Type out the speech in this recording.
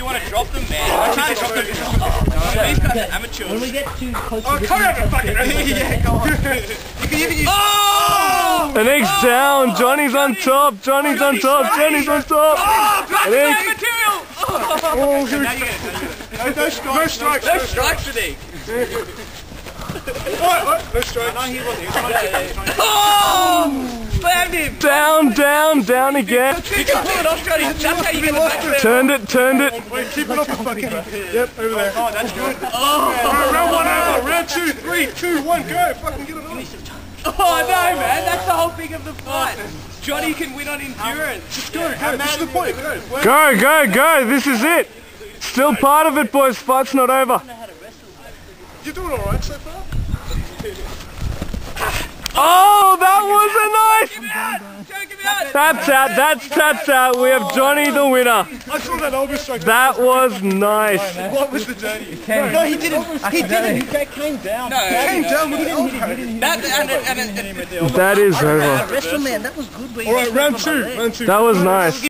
you want to drop them, man. I can't drop them. These guys are amateurs. When we get too close to Oh, come this, over, fucking. yeah, go on. You can even use. Oh! oh! Aneek's down. Johnny's on top. Oh, Johnny's on top. Johnny's on top. Aneek. material! Oh, here Now we you get it. No, no strikes. No strikes. No strikes for these. Oi, oi, no strikes. No, he wasn't. He was trying to Oh! Slammed him! Down, down, down again. You can pull it off, Johnny. That's how you get the back there. Turned it, turned it. Wait, keep it up a fucking. Yep, over there. Oh, that's good. Alright, round one over. Round two, three, two, one, go. Fucking get it on. Oh, no, man. That's the whole thing of the fight. Johnny can win on endurance. Just go, go. This is the point. Go. Go, go, go. This is it. Still part of it, boys. Fight's not over. You're doing alright so far? Oh, that was a nice. out! Choke him out! That's out. That's that's out. We have Johnny the winner. I saw that elbow strike. That was nice. What was the dirty? no, he didn't. He didn't. He came down. No, Came down with the elbow. that, and, and, and, and, That is over. That was good. Alright, round went on my two. Round two. That was nice.